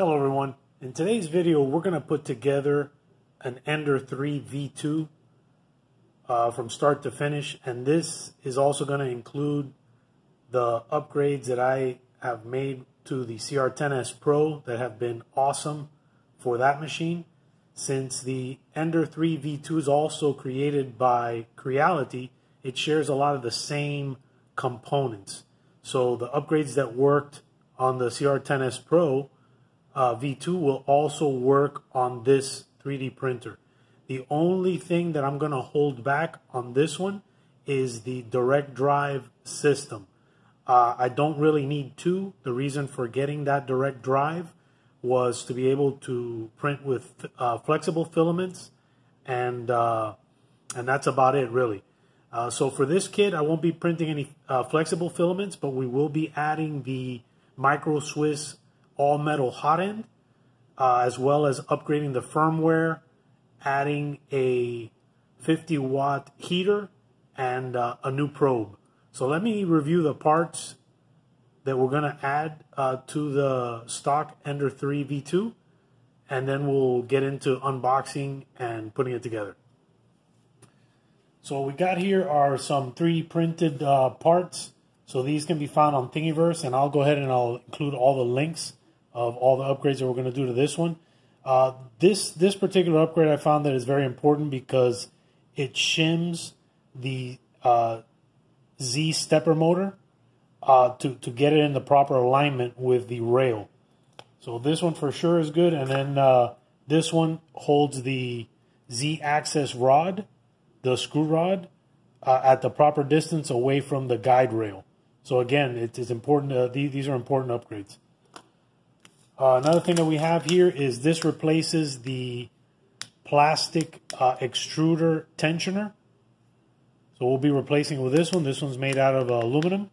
Hello everyone. In today's video we're going to put together an Ender 3 V2 uh, from start to finish and this is also going to include the upgrades that I have made to the CR10S Pro that have been awesome for that machine since the Ender 3 V2 is also created by Creality it shares a lot of the same components so the upgrades that worked on the CR10S Pro uh, V2 will also work on this 3D printer. The only thing that I'm going to hold back on this one is the direct drive system. Uh, I don't really need two. The reason for getting that direct drive was to be able to print with uh, flexible filaments and uh, and that's about it really. Uh, so for this kit, I won't be printing any uh, flexible filaments, but we will be adding the Micro Swiss all metal hot end, uh, as well as upgrading the firmware, adding a 50 watt heater, and uh, a new probe. So let me review the parts that we're going to add uh, to the stock Ender 3 V2, and then we'll get into unboxing and putting it together. So we got here are some 3D printed uh, parts. So these can be found on Thingiverse, and I'll go ahead and I'll include all the links of all the upgrades that we're going to do to this one. Uh, this this particular upgrade I found that is very important because it shims the uh, Z stepper motor uh, to to get it in the proper alignment with the rail. So this one for sure is good, and then uh, this one holds the Z axis rod, the screw rod, uh, at the proper distance away from the guide rail. So again, it is important. Uh, these, these are important upgrades. Uh, another thing that we have here is this replaces the plastic uh, extruder tensioner. So we'll be replacing with this one. This one's made out of uh, aluminum.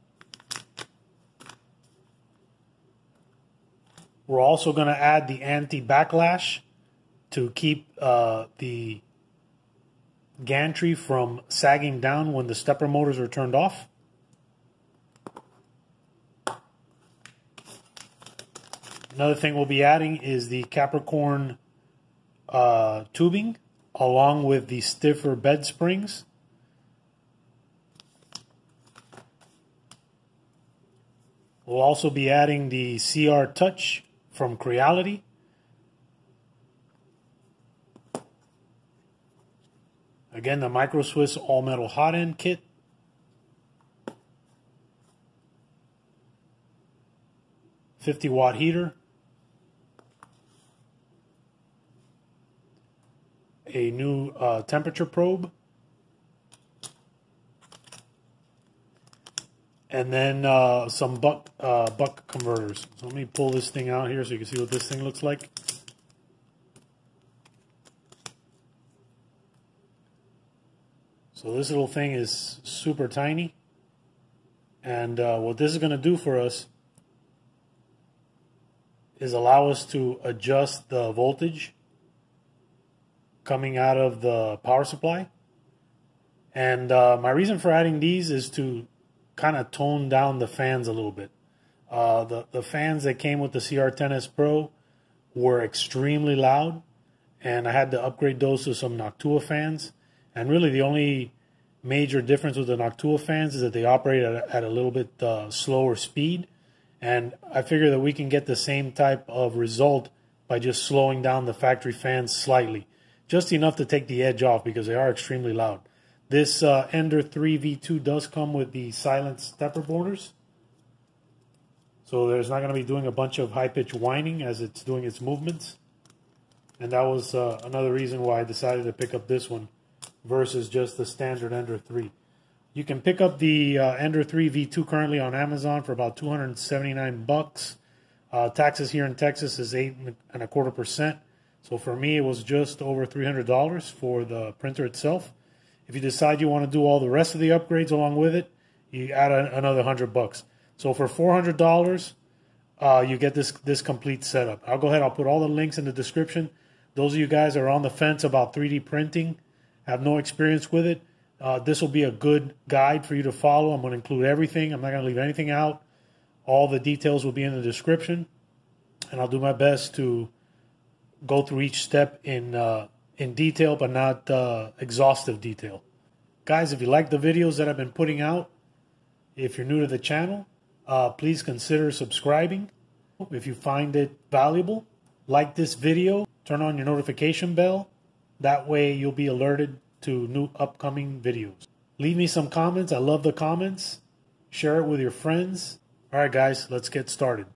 We're also going to add the anti-backlash to keep uh, the gantry from sagging down when the stepper motors are turned off. Another thing we'll be adding is the Capricorn uh, tubing along with the stiffer bed springs. We'll also be adding the CR Touch from Creality. Again, the Micro Swiss all metal hot end kit. Fifty watt heater. A new uh, temperature probe. And then uh, some buck uh, buck converters. So let me pull this thing out here so you can see what this thing looks like. So this little thing is super tiny. And uh, what this is going to do for us is allow us to adjust the voltage coming out of the power supply. And uh, my reason for adding these is to kind of tone down the fans a little bit. Uh, the, the fans that came with the CR10S Pro were extremely loud, and I had to upgrade those to some Noctua fans. And really, the only major difference with the Noctua fans is that they operate at a, at a little bit uh, slower speed. And I figure that we can get the same type of result by just slowing down the factory fans slightly just enough to take the edge off because they are extremely loud. This uh, Ender 3 V2 does come with the silent stepper motors. So there's not going to be doing a bunch of high-pitched whining as it's doing its movements. And that was uh, another reason why I decided to pick up this one versus just the standard Ender 3. You can pick up the uh, Ender 3 V2 currently on Amazon for about 279 bucks. Uh, taxes here in Texas is eight and a quarter percent. So for me, it was just over $300 for the printer itself. If you decide you want to do all the rest of the upgrades along with it, you add a, another 100 bucks. So for $400, uh, you get this this complete setup. I'll go ahead. I'll put all the links in the description. Those of you guys are on the fence about 3D printing, have no experience with it. Uh, this will be a good guide for you to follow. I'm going to include everything. I'm not going to leave anything out. All the details will be in the description. and I'll do my best to go through each step in uh, in detail, but not uh, exhaustive detail. Guys, if you like the videos that I've been putting out, if you're new to the channel, uh, please consider subscribing. If you find it valuable, like this video, turn on your notification bell. That way you'll be alerted to new upcoming videos. Leave me some comments. I love the comments. Share it with your friends. All right, guys, let's get started.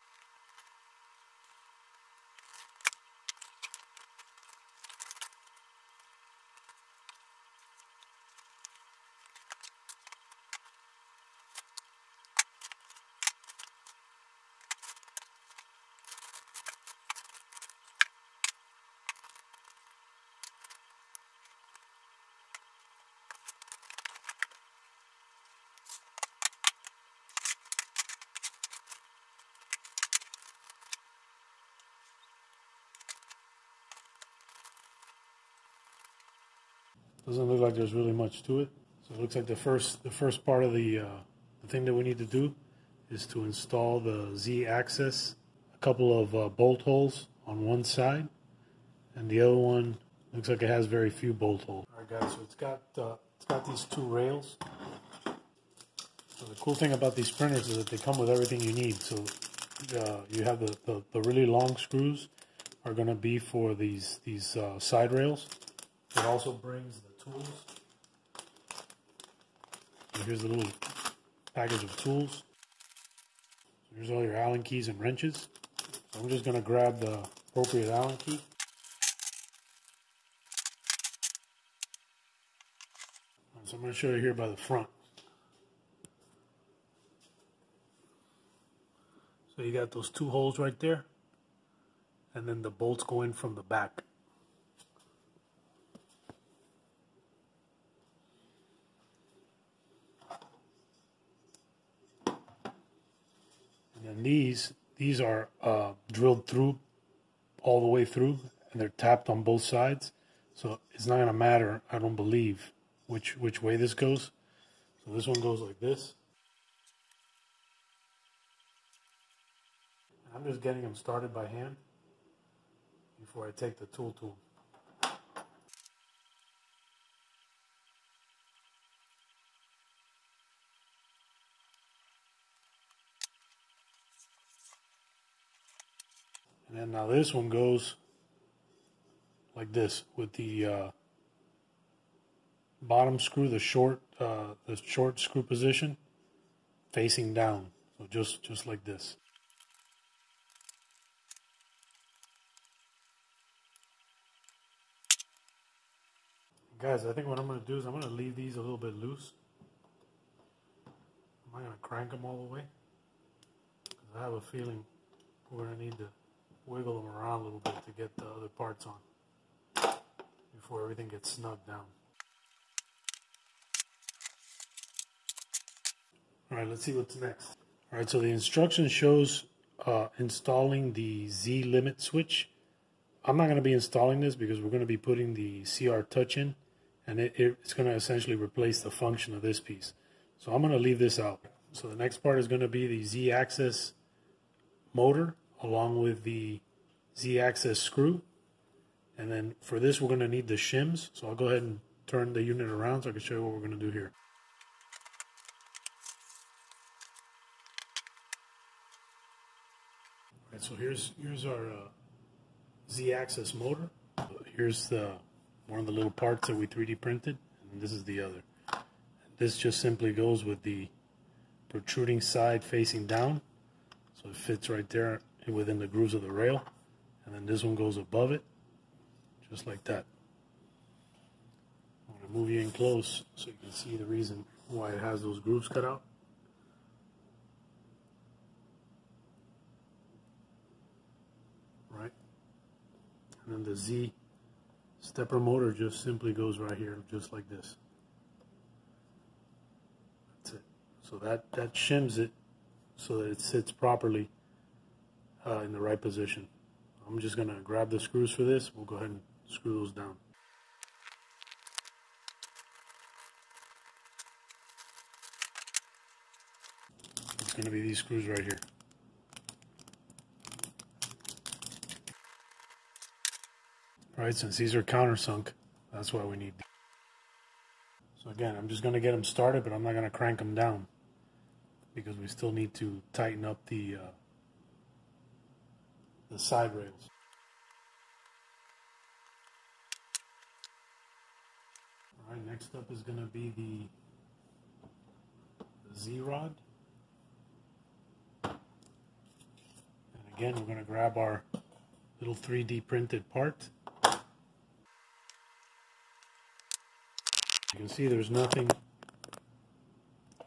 Doesn't look like there's really much to it. So it looks like the first the first part of the uh, the thing that we need to do is to install the Z-axis, a couple of uh, bolt holes on one side, and the other one looks like it has very few bolt holes. All right, guys. So it's got uh, it's got these two rails. So the cool thing about these printers is that they come with everything you need. So uh, you have the, the, the really long screws are going to be for these these uh, side rails. It also brings the tools. Here's the little package of tools. So here's all your Allen keys and wrenches. So I'm just going to grab the appropriate Allen key. So I'm going to show you here by the front. So you got those two holes right there. And then the bolts go in from the back. These these are uh, drilled through all the way through, and they're tapped on both sides. So it's not gonna matter, I don't believe, which which way this goes. So this one goes like this. I'm just getting them started by hand before I take the tool to them. And now this one goes like this with the uh, bottom screw, the short, uh, the short screw position facing down. So just just like this. Guys, I think what I'm going to do is I'm going to leave these a little bit loose. I'm not going to crank them all the way. Because I have a feeling we're going to need to wiggle them around a little bit to get the other parts on before everything gets snugged down. Alright, let's see what's next. Alright, so the instruction shows uh, installing the Z limit switch. I'm not going to be installing this because we're going to be putting the CR touch in and it, it's going to essentially replace the function of this piece. So I'm going to leave this out. So the next part is going to be the Z-axis motor along with the Z-axis screw. And then for this, we're going to need the shims. So I'll go ahead and turn the unit around so I can show you what we're going to do here. All right, so here's here's our uh, Z-axis motor. Here's the one of the little parts that we 3D printed, and this is the other. This just simply goes with the protruding side facing down, so it fits right there within the grooves of the rail, and then this one goes above it, just like that. I'm going to move you in close so you can see the reason why it has those grooves cut out. Right? And then the Z Stepper motor just simply goes right here, just like this. That's it. So that, that shims it so that it sits properly uh, in the right position. I'm just going to grab the screws for this. We'll go ahead and screw those down. It's going to be these screws right here. right? Since these are countersunk, that's why we need. So again, I'm just going to get them started, but I'm not going to crank them down because we still need to tighten up the uh, the side rails. All right, next up is going to be the, Z-Rod. And again, we're going to grab our little 3D printed part. You can see there's nothing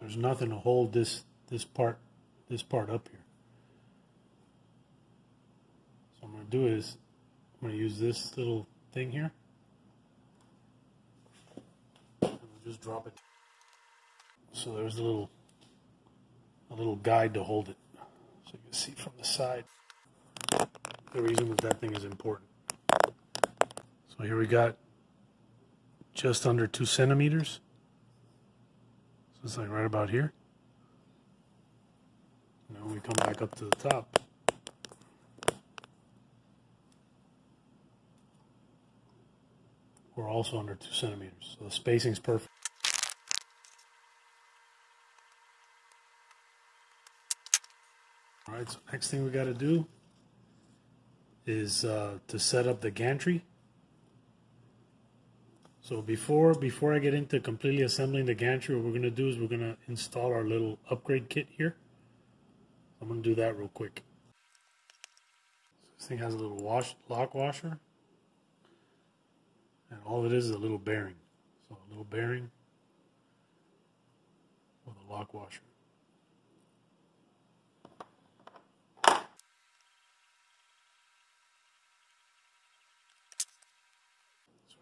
there's nothing to hold this this part this part up here. So what I'm to do is I'm going to use this little thing here. Just drop it. So there's a little a little guide to hold it. So you can see from the side the reason that that thing is important. So here we got just under two centimeters. So it's like right about here. Now we come back up to the top. We're also under two centimeters. So the spacing's perfect. All right, so next thing we got to do is uh, to set up the gantry. So before before I get into completely assembling the gantry, what we're going to do is we're going to install our little upgrade kit here. I'm going to do that real quick. This thing has a little wash lock washer. And all it is is a little bearing. So a little bearing with a lock washer. So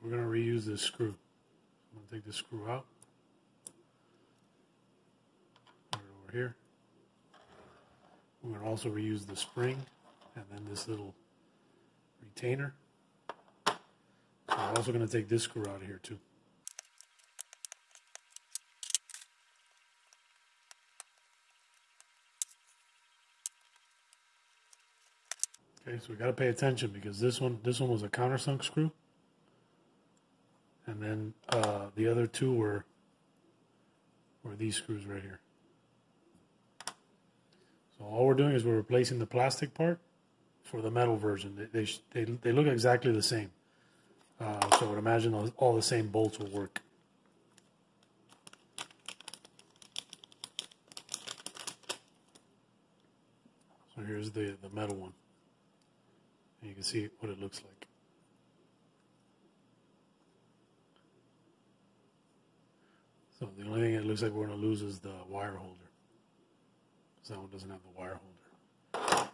we're going to reuse this screw. I'm going to take this screw out. Put it over here. We're going to also reuse the spring and then this little retainer. We're also going to take this screw out of here too. Okay, so we got to pay attention because this one, this one was a countersunk screw and then uh, the other two were were these screws right here. So all we're doing is we're replacing the plastic part for the metal version. They they they, they look exactly the same. Uh, so I would imagine all, all the same bolts will work. So here's the the metal one, and you can see what it looks like. So the only thing it looks like we're going to lose is the wire holder. Because that one doesn't have the wire holder.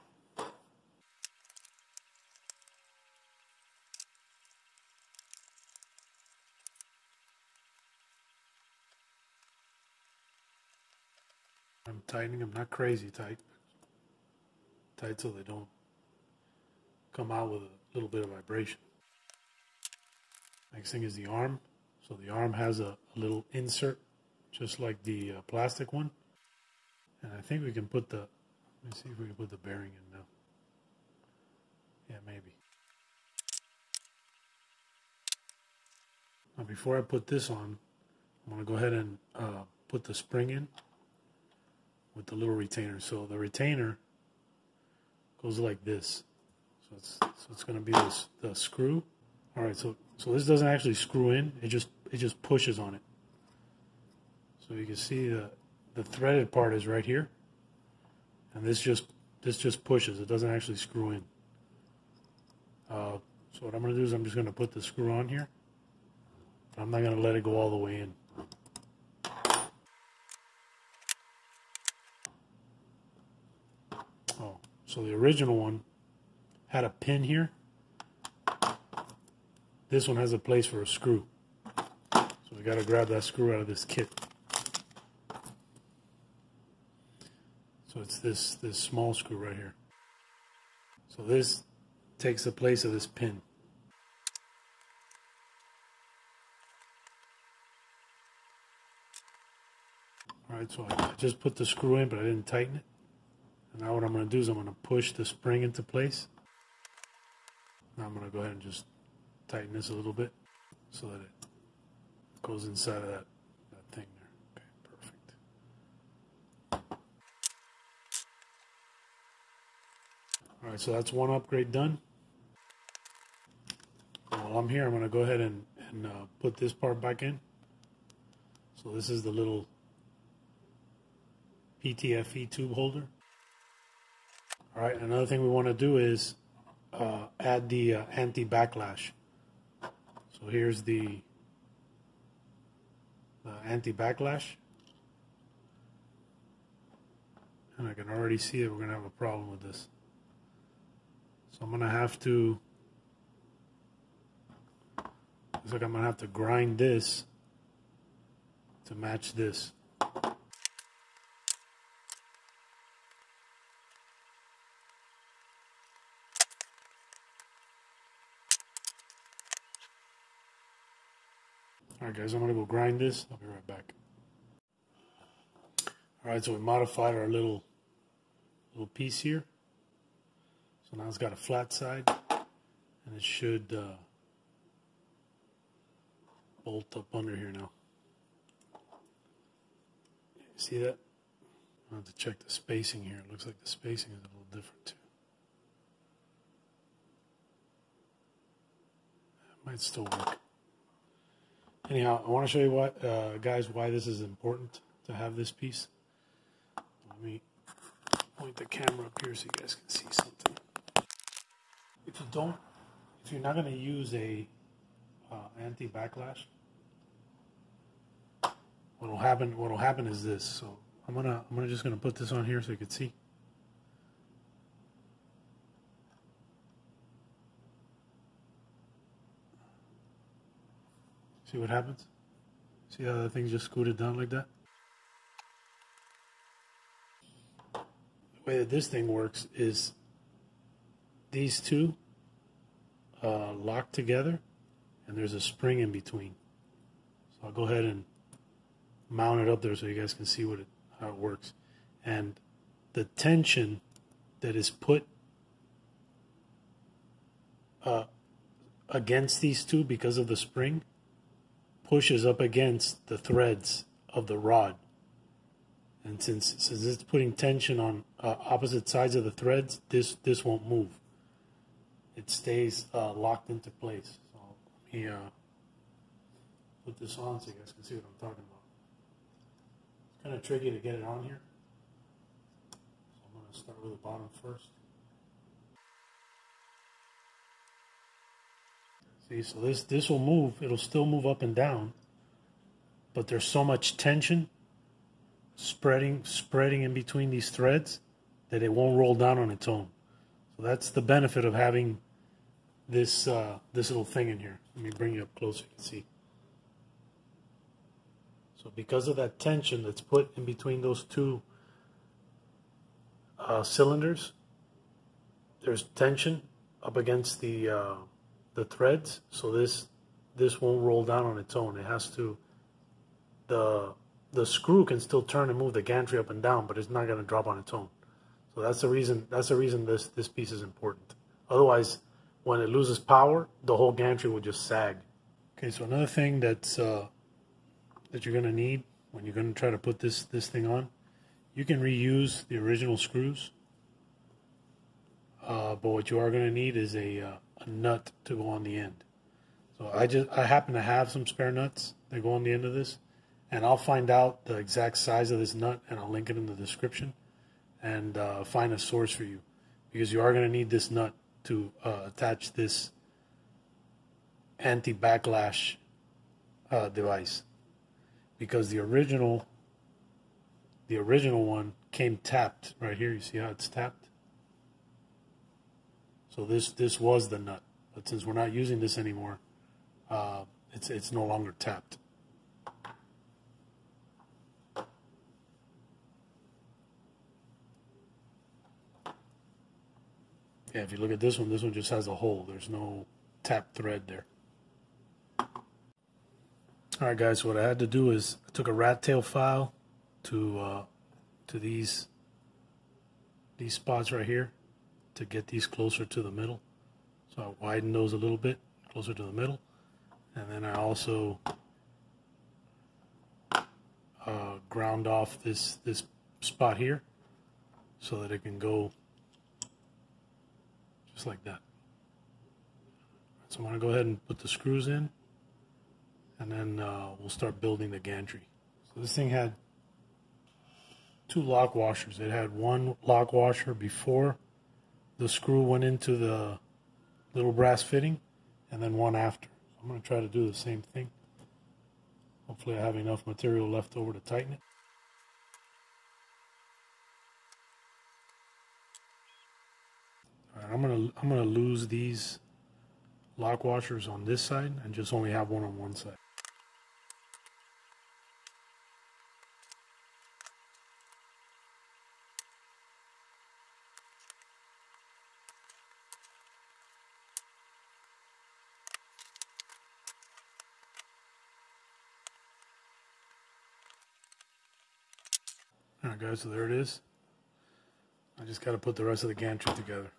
I'm tightening them, not crazy tight, tight so they don't come out with a little bit of vibration. Next thing is the arm. So the arm has a, a little insert, just like the uh, plastic one. And I think we can put the, let me see if we can put the bearing in now. Yeah, maybe. Now before I put this on, I'm going to go ahead and uh, put the spring in with the little retainer. So the retainer goes like this. So it's, so it's going to be this, the screw. All right, so, so this doesn't actually screw in. It just it just pushes on it. So you can see the the threaded part is right here, and this just this just pushes. It doesn't actually screw in. Uh, so what I'm going to do is I'm just going to put the screw on here. I'm not going to let it go all the way in. Oh, so the original one had a pin here. This one has a place for a screw. So we got to grab that screw out of this kit. So it's this, this small screw right here. So this takes the place of this pin. Alright, so I just put the screw in, but I didn't tighten it. Now what I'm going to do is I'm going to push the spring into place. Now I'm going to go ahead and just tighten this a little bit so that it goes inside of that, that thing there. Okay, perfect. All right, so that's one upgrade done. While I'm here, I'm going to go ahead and, and uh, put this part back in. So this is the little PTFE tube holder. All right, another thing we want to do is uh, add the uh, anti-backlash. So here's the, the anti-backlash. And I can already see that we're going to have a problem with this. So I'm going to have to, looks like I'm going to have to grind this to match this. Guys, I'm going to go grind this. I'll be right back. Alright, so we modified our little little piece here. So now it's got a flat side and it should uh, bolt up under here now. See that? I have to check the spacing here. It looks like the spacing is a little different too. It might still work. Anyhow, I want to show you what, uh, guys, why this is important to have this piece. Let me point the camera up here so you guys can see something. If you don't, if you're not going to use a uh, anti-backlash, what'll happen? What'll happen is this. So I'm gonna, I'm gonna just gonna put this on here so you can see. See what happens? See how the thing just scooted down like that? The way that this thing works is these two uh, lock together and there's a spring in between. So I'll go ahead and mount it up there so you guys can see what it, how it works. And the tension that is put uh, against these two because of the spring pushes up against the threads of the rod. And since, since it's putting tension on uh, opposite sides of the threads, this, this won't move. It stays uh, locked into place. So let me uh, put this on so you guys can see what I'm talking about. It's kind of tricky to get it on here. So I'm going to start with the bottom first. See, so this this will move. It'll still move up and down, but there's so much tension spreading spreading in between these threads that it won't roll down on its own. So that's the benefit of having this uh, this little thing in here. Let me bring you up closer. You can see. So because of that tension that's put in between those two uh, cylinders, there's tension up against the uh, the threads, so this this won't roll down on its own. It has to the the screw can still turn and move the gantry up and down, but it's not going to drop on its own. So that's the reason that's the reason this this piece is important. Otherwise, when it loses power, the whole gantry will just sag. Okay, so another thing that's uh, that you're going to need when you're going to try to put this this thing on, you can reuse the original screws. Uh, but what you are going to need is a uh, a nut to go on the end. So I just I happen to have some spare nuts that go on the end of this, and I'll find out the exact size of this nut and I'll link it in the description, and uh, find a source for you, because you are going to need this nut to uh, attach this anti-backlash uh, device, because the original the original one came tapped right here. You see how it's tapped? So this this was the nut, but since we're not using this anymore, uh, it's it's no longer tapped. Yeah, if you look at this one, this one just has a hole. There's no tap thread there. All right, guys. So what I had to do is I took a rat tail file to uh, to these these spots right here to get these closer to the middle. So I widen those a little bit, closer to the middle. And then I also uh, ground off this this spot here so that it can go just like that. So I'm going to go ahead and put the screws in and then uh, we'll start building the gantry. So this thing had two lock washers. It had one lock washer before the screw went into the little brass fitting and then one after. I'm going to try to do the same thing. Hopefully I have enough material left over to tighten it. I'm gonna I'm gonna lose these lock washers on this side and just only have one on one side. So there it is. I just got to put the rest of the gantry together.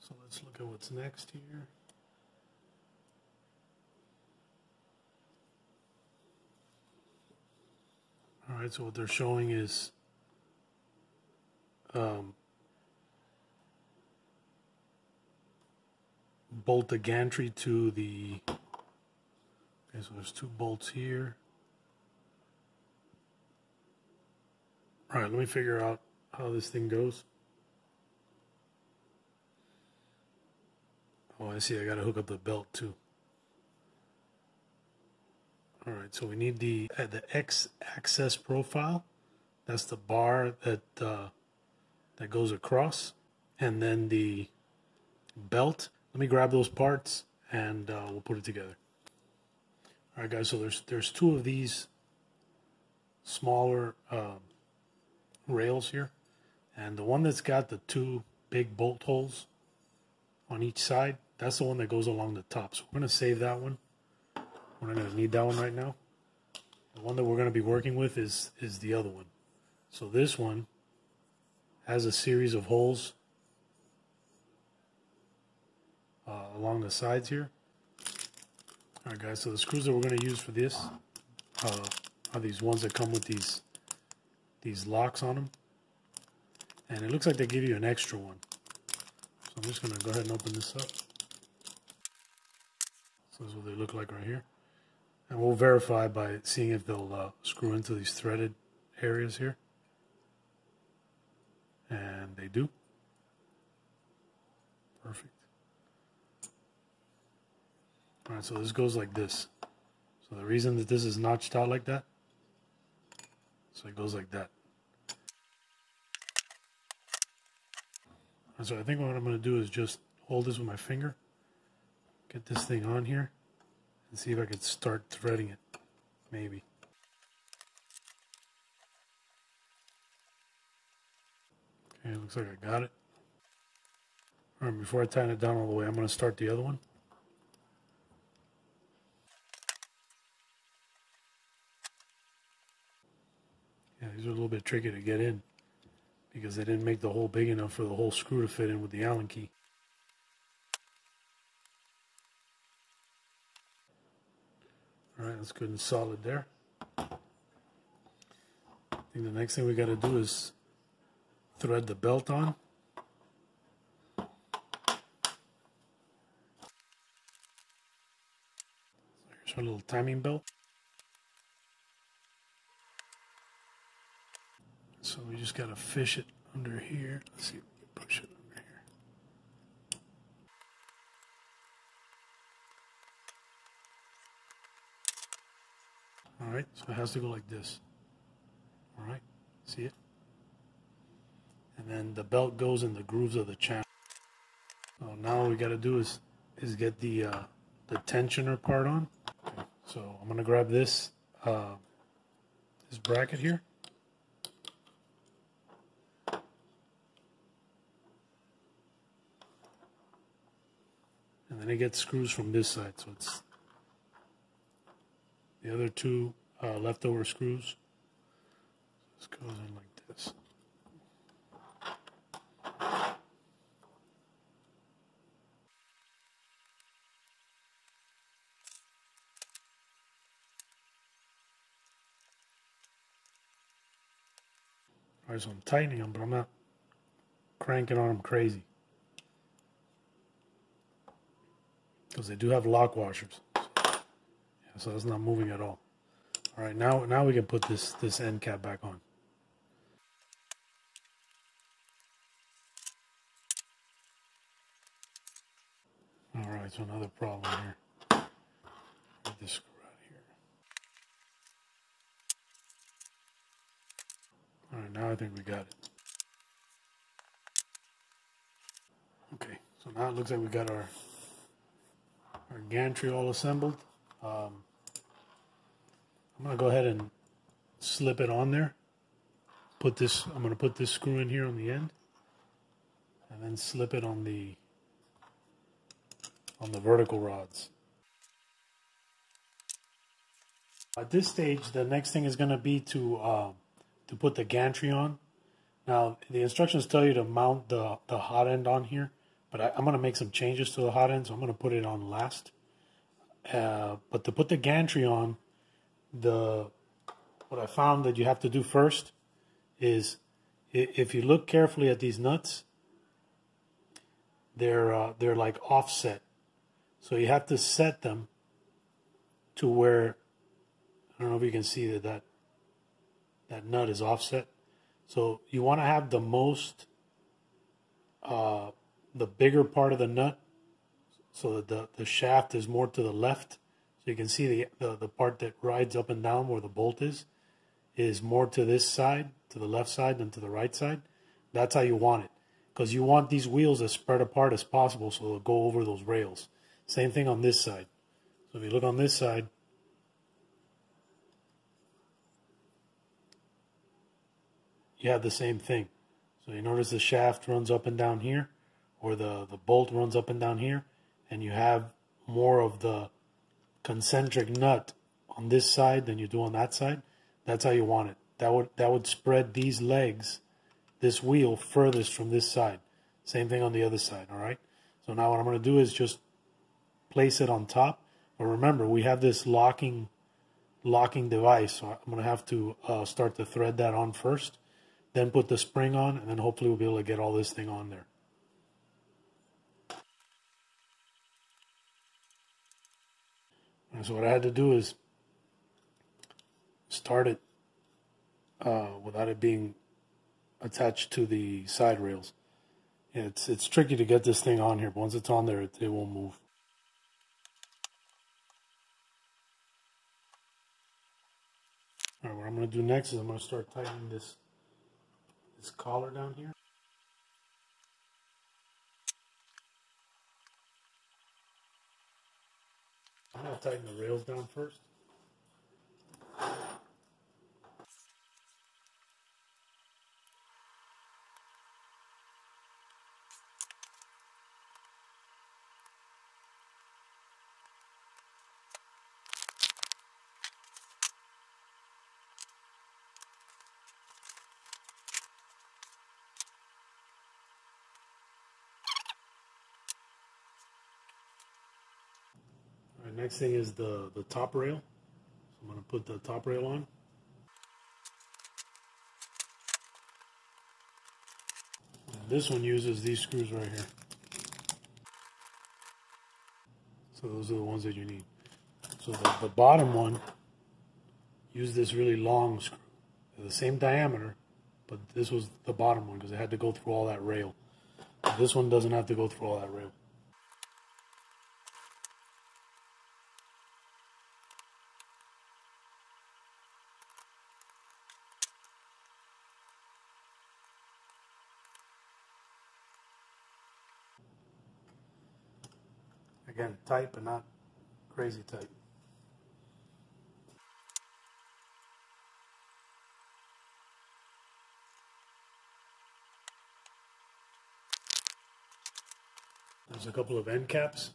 So let's look at what's next here. Alright, so what they're showing is um, bolt the gantry to the okay so there's two bolts here All right, let me figure out how this thing goes. Oh, I see. I got to hook up the belt too. All right, so we need the uh, the X axis profile. That's the bar that uh, that goes across, and then the belt. Let me grab those parts and uh, we'll put it together. All right, guys. So there's there's two of these smaller. Um, rails here. And the one that's got the two big bolt holes on each side, that's the one that goes along the top. So we're going to save that one. We're not going to need that one right now. The one that we're going to be working with is, is the other one. So this one has a series of holes uh, along the sides here. Alright guys, so the screws that we're going to use for this uh, are these ones that come with these these locks on them. And it looks like they give you an extra one. So I'm just going to go ahead and open this up. So this is what they look like right here. And we'll verify by seeing if they'll uh, screw into these threaded areas here. And they do. Perfect. Alright, so this goes like this. So the reason that this is notched out like that so it goes like that. And so I think what I'm going to do is just hold this with my finger, get this thing on here, and see if I can start threading it. Maybe. Okay, looks like I got it. Alright, before I tighten it down all the way, I'm going to start the other one. Yeah, these are a little bit tricky to get in because they didn't make the hole big enough for the whole screw to fit in with the Allen key. All right, that's good and solid there. I think the next thing we got to do is thread the belt on. here's our little timing belt. So we just got to fish it under here. Let's see if we can push it under here. All right, so it has to go like this. All right, see it? And then the belt goes in the grooves of the channel. So now we got to do is is get the uh, the tensioner part on. So I'm gonna grab this uh, this bracket here. I get screws from this side, so it's the other two uh, leftover screws. This goes in like this. Alright, so I'm tightening them, but I'm not cranking on them crazy. Because they do have lock washers. So, it's not moving at all. All right, now now we can put this this end cap back on. All right, so another problem here. Get this screw out here. All right, now I think we got it. Okay, so now it looks like we got our our gantry all assembled. Um, I'm gonna go ahead and slip it on there. Put this. I'm gonna put this screw in here on the end, and then slip it on the on the vertical rods. At this stage, the next thing is going to be to uh, to put the gantry on. Now, the instructions tell you to mount the, the hot end on here, but I, am going to make some changes to the hot end, so I'm going to put it on last. Uh, but to put the gantry on, the what I found that you have to do first is if you look carefully at these nuts, they're uh, they're like offset. So you have to set them to where I don't know if you can see that that, that nut is offset. So you want to have the most, uh, the bigger part of the nut, so that the, the shaft is more to the left. So you can see the, the, the part that rides up and down where the bolt is, is more to this side, to the left side than to the right side. That's how you want it. Because you want these wheels as spread apart as possible so they'll go over those rails. Same thing on this side. So if you look on this side, you have the same thing. So you notice the shaft runs up and down here, or the, the bolt runs up and down here, and you have more of the concentric nut on this side than you do on that side. That's how you want it. That would that would spread these legs, this wheel furthest from this side. Same thing on the other side, all right? So now what I'm going to do is just place it on top. But remember, we have this locking locking device, so I'm going to have to uh, start to thread that on first, then put the spring on, and then hopefully we'll be able to get all this thing on there. And so what I had to do is start it uh, without it being attached to the side rails. It's it's tricky to get this thing on here, but once it's on there, it, it won't move. All right, what I'm going to do next is I'm going to start tightening this this collar down here. I'm going to tighten the rails down first. Next thing is the, the top rail. So I'm going to put the top rail on. And this one uses these screws right here. So those are the ones that you need. So the, the bottom one, use this really long screw. They're the same diameter, but this was the bottom one because it had to go through all that rail. This one doesn't have to go through all that rail. Again, tight, but not crazy tight. There's a couple of end caps.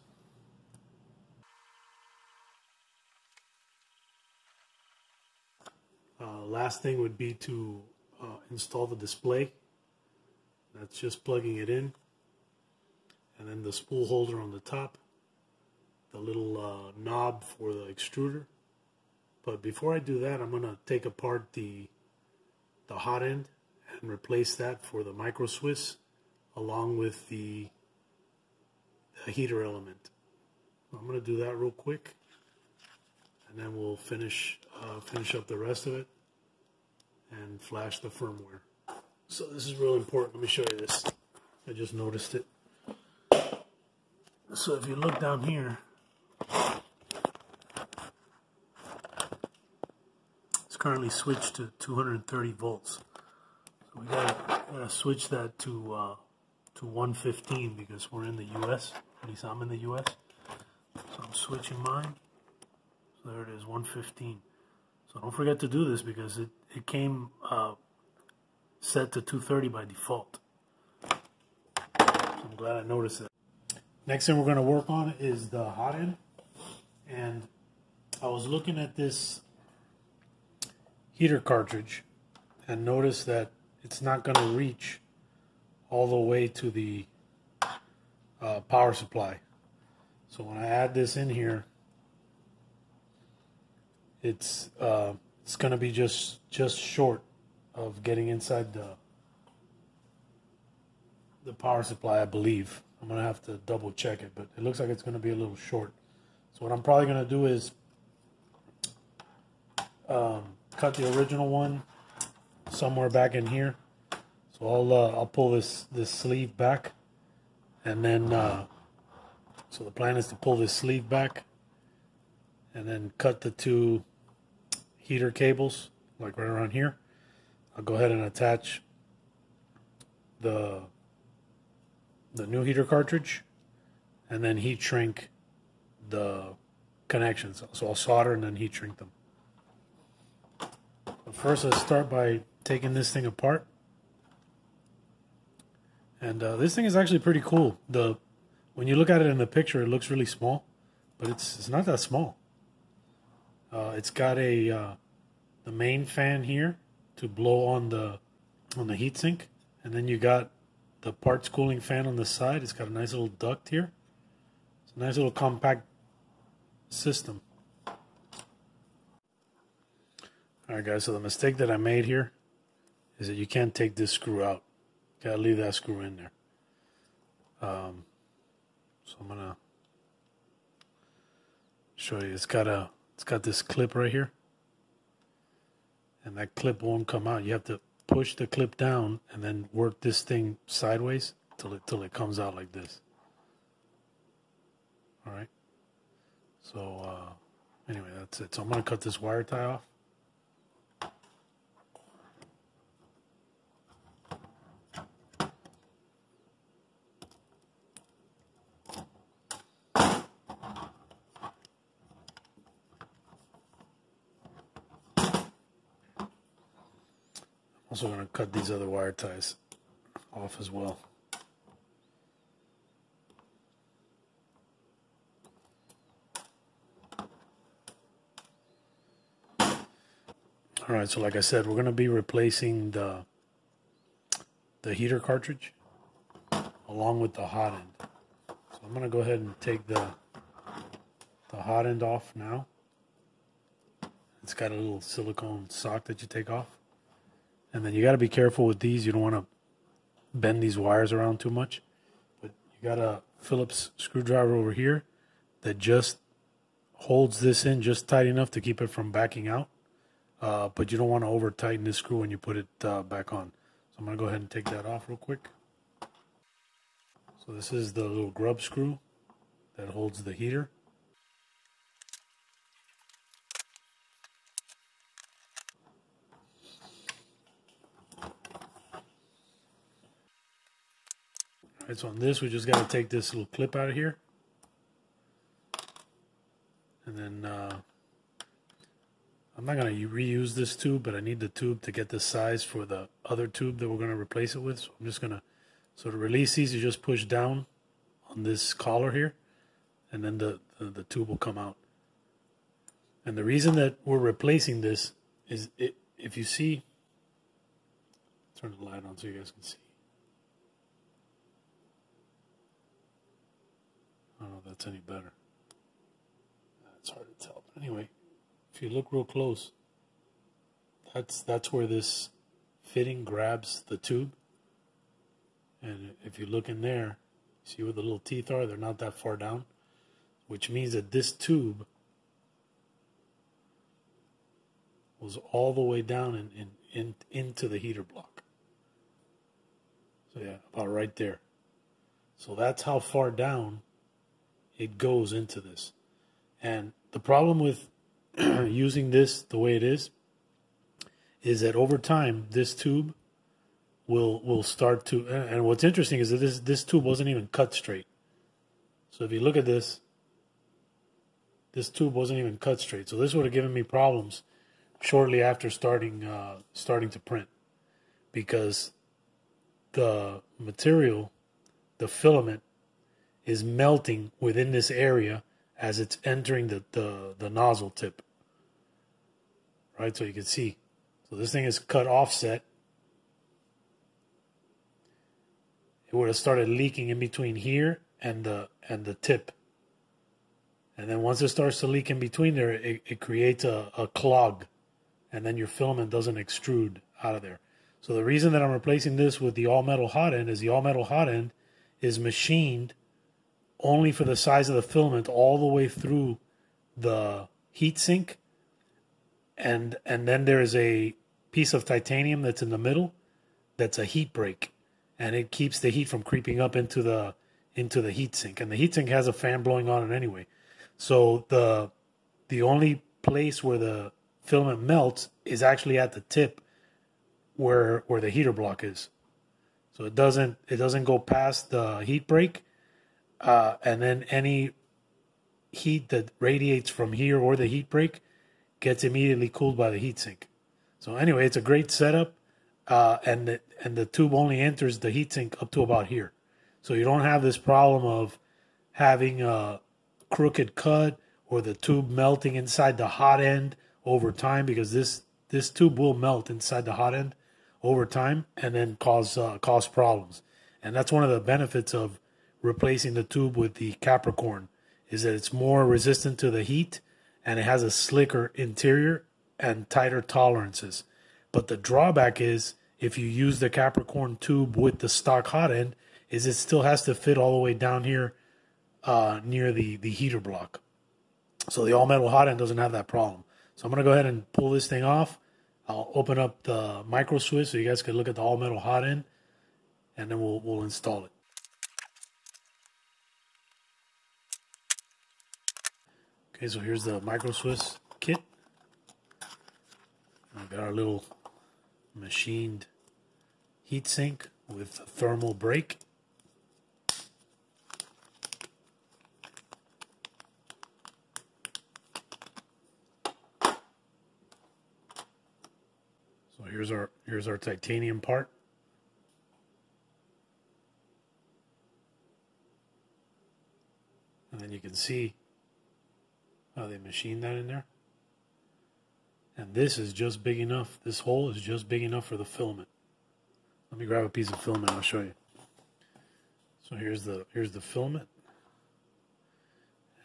Uh, last thing would be to uh, install the display. That's just plugging it in. And then the spool holder on the top the little uh, knob for the extruder. But before I do that, I'm going to take apart the, the hot end and replace that for the micro Swiss along with the, the heater element. I'm going to do that real quick and then we'll finish uh, finish up the rest of it and flash the firmware. So this is real important. Let me show you this. I just noticed it. So if you look down here, currently switched to 230 volts. So we gotta, gotta switch that to uh, to 115 because we're in the U.S. At least I'm in the U.S. So I'm switching mine. So there it is, 115. So don't forget to do this because it, it came uh, set to 230 by default. So I'm glad I noticed that. Next thing we're going to work on is the hot end. And I was looking at this heater cartridge and notice that it's not going to reach all the way to the uh, power supply. So when I add this in here, it's uh, it's going to be just just short of getting inside the the power supply, I believe. I'm going to have to double check it, but it looks like it's going to be a little short. So what I'm probably going to do is um, cut the original one somewhere back in here. So I'll uh, I'll pull this this sleeve back, and then uh, so the plan is to pull this sleeve back, and then cut the two heater cables like right around here. I'll go ahead and attach the the new heater cartridge and then heat shrink the connections. So I'll solder and then heat shrink them. First let's start by taking this thing apart. And uh, this thing is actually pretty cool. The When you look at it in the picture, it looks really small, but it's, it's not that small. Uh, it's got a uh, the main fan here to blow on the on the heatsink, and then you got the parts cooling fan on the side. It's got a nice little duct here. It's a nice little compact system. Alright guys, so the mistake that I made here is that you can't take this screw out. You gotta leave that screw in there. Um, so I'm gonna show you. It's got a it's got this clip right here. And that clip won't come out. You have to push the clip down and then work this thing sideways till it till it comes out like this. All right. So uh, anyway, that's it. So I'm gonna cut this wire tie off. Also going to cut these other wire ties off as well. Alright, so like I said, we're going to be replacing the the heater cartridge along with the hot end. So I'm going to go ahead and take the the hot end off now. It's got a little silicone sock that you take off. And then you got to be careful with these. You don't want to bend these wires around too much. But you got a Phillips screwdriver over here that just holds this in just tight enough to keep it from backing out. Uh, but you don't want to over tighten this screw when you put it uh, back on. So I'm going to go ahead and take that off real quick. So this is the little grub screw that holds the heater. So on this, we just got to take this little clip out of here. And then, uh, I'm not going to reuse this tube, but I need the tube to get the size for the other tube that we're going to replace it with. So I'm just going to, so to release these, you just push down on this collar here, and then the, the, the tube will come out. And the reason that we're replacing this is it, if you see, turn the light on so you guys can see. I don't know if that's any better. It's hard to tell. But anyway, if you look real close, that's that's where this fitting grabs the tube. And if you look in there, see where the little teeth are? They're not that far down, which means that this tube was all the way down and in, in, into the heater block. So yeah, about right there. So that's how far down it goes into this. And the problem with using this the way it is is that over time this tube will will start to and what's interesting is that this this tube wasn't even cut straight. So if you look at this this tube wasn't even cut straight. So this would have given me problems shortly after starting uh, starting to print because the material, the filament, is melting within this area as it's entering the, the, the nozzle tip. Right, so you can see. So this thing is cut offset. It would have started leaking in between here and the and the tip. And then once it starts to leak in between there, it, it creates a, a clog. And then your filament doesn't extrude out of there. So the reason that I'm replacing this with the all metal hot end is the all metal hot end is machined only for the size of the filament all the way through the heat sink. And and then there's a piece of titanium that's in the middle that's a heat break. And it keeps the heat from creeping up into the into the heat sink. And the heat sink has a fan blowing on it anyway. So the the only place where the filament melts is actually at the tip where where the heater block is. So it doesn't it doesn't go past the heat break, uh, and then any heat that radiates from here or the heat break gets immediately cooled by the heat sink. So anyway, it's a great setup, uh, and the, and the tube only enters the heat sink up to about here, so you don't have this problem of having a crooked cut or the tube melting inside the hot end over time because this this tube will melt inside the hot end over time and then cause uh, cause problems. And that's one of the benefits of replacing the tube with the Capricorn is that it's more resistant to the heat and it has a slicker interior and tighter tolerances. But the drawback is if you use the Capricorn tube with the stock hot end is it still has to fit all the way down here uh, near the, the heater block. So the all metal hot end doesn't have that problem. So I'm going to go ahead and pull this thing off I'll open up the micro Swiss so you guys can look at the all metal hot end and then we'll, we'll install it. Okay, so here's the micro Swiss kit. We've got our little machined heatsink with a thermal break. So here's our here's our titanium part. And then you can see how they machined that in there. And this is just big enough. This hole is just big enough for the filament. Let me grab a piece of filament. I'll show you. So here's the here's the filament,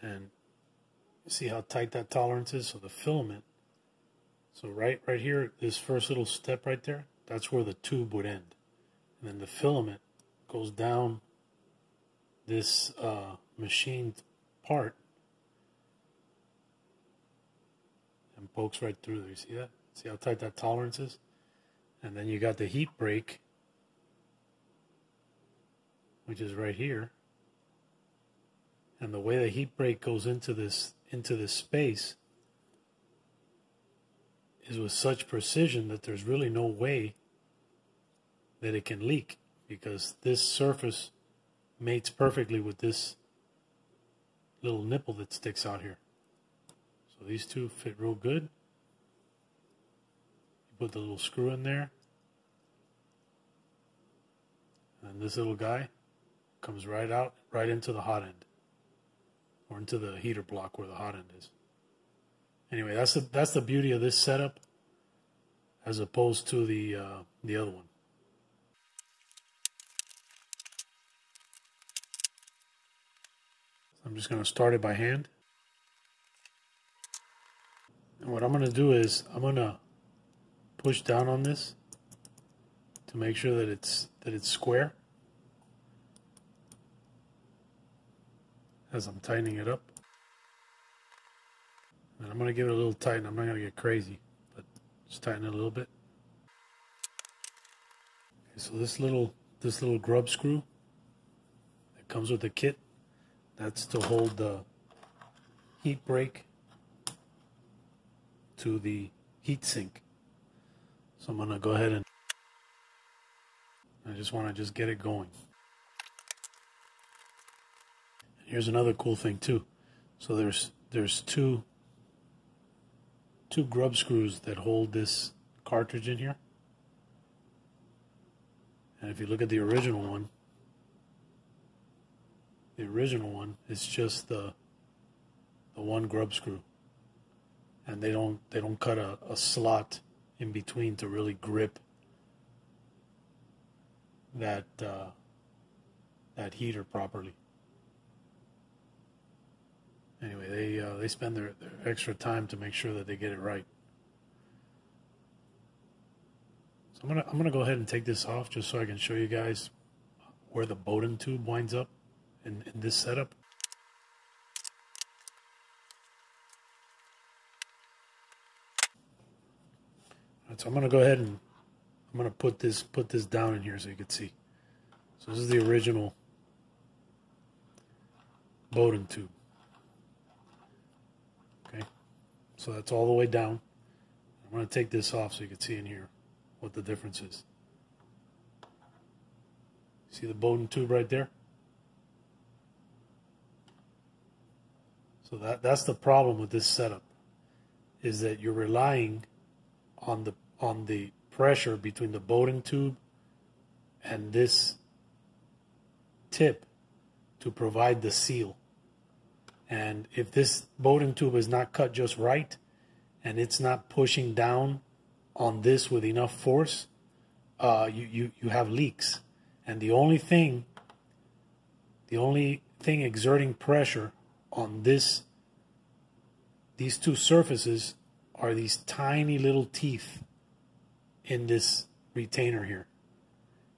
and see how tight that tolerance is. So the filament so right, right here, this first little step right there, that's where the tube would end. And then the filament goes down this uh, machined part and pokes right through there. You see that? See how tight that tolerance is? And then you got the heat break, which is right here. And the way the heat break goes into this into this space is with such precision that there's really no way that it can leak because this surface mates perfectly with this little nipple that sticks out here. So these two fit real good. You put the little screw in there. And this little guy comes right out, right into the hot end. Or into the heater block where the hot end is. Anyway, that's the that's the beauty of this setup, as opposed to the uh, the other one. I'm just going to start it by hand. And what I'm going to do is I'm going to push down on this to make sure that it's that it's square as I'm tightening it up. And I'm going to give it a little tighten. I'm not going to get crazy, but just tighten it a little bit. Okay, so this little this little grub screw that comes with the kit, that's to hold the heat break to the heat sink. So I'm going to go ahead and I just want to just get it going. Here's another cool thing too. So there's there's two two grub screws that hold this cartridge in here. And if you look at the original one, the original one is just the the one grub screw. And they don't they don't cut a, a slot in between to really grip that uh, that heater properly. Anyway, they uh, they spend their, their extra time to make sure that they get it right. So I'm gonna I'm gonna go ahead and take this off just so I can show you guys where the Bowden tube winds up in, in this setup. So I'm gonna go ahead and I'm gonna put this put this down in here so you can see. So this is the original Bowden tube. Okay, so that's all the way down. I'm gonna take this off so you can see in here what the difference is. See the Bowden tube right there? So that that's the problem with this setup is that you're relying on the on the pressure between the Bowden tube and this tip to provide the seal. And if this Bowden tube is not cut just right and it's not pushing down on this with enough force, uh, you, you, you have leaks. And the only thing, the only thing exerting pressure on this, these two surfaces are these tiny little teeth in this retainer here.